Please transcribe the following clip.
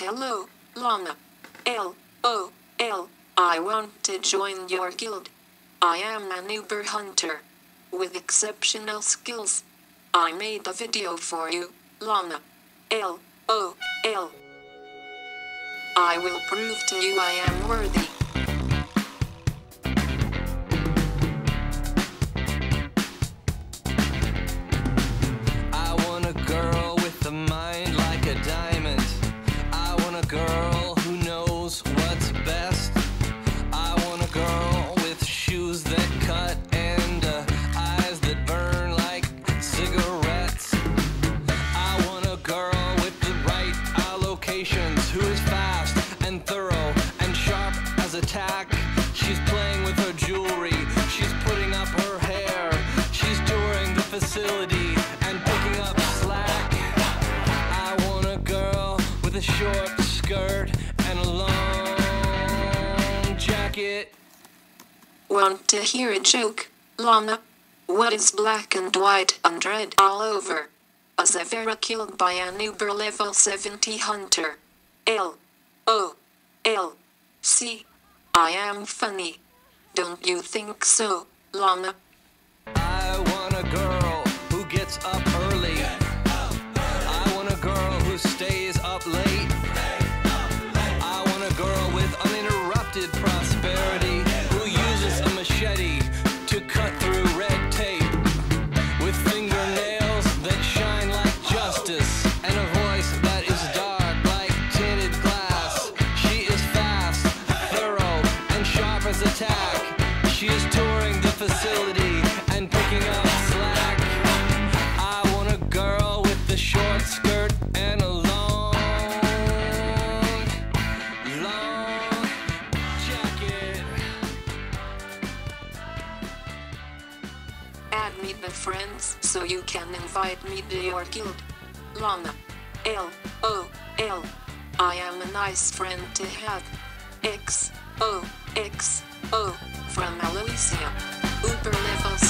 Hello, Llama. L O L. I want to join your guild. I am an Uber hunter with exceptional skills. I made a video for you, Llama. L O L. I will prove to you I am worthy. Allocations who is fast and thorough and sharp as a tack. She's playing with her jewelry. She's putting up her hair. She's touring the facility and picking up slack. I want a girl with a short skirt and a long jacket. Want to hear a joke, Llama? What is black and white and red all over? A Zhevra killed by an Uber level 70 hunter. L O L C. I am funny. Don't you think so, Llama? I want a girl She is touring the facility and picking up slack. I want a girl with a short skirt and a long, long jacket. Add me the friends so you can invite me to your guild. Llama. L O L. I am a nice friend to have. X O X O from Aloysia. Uber level 7.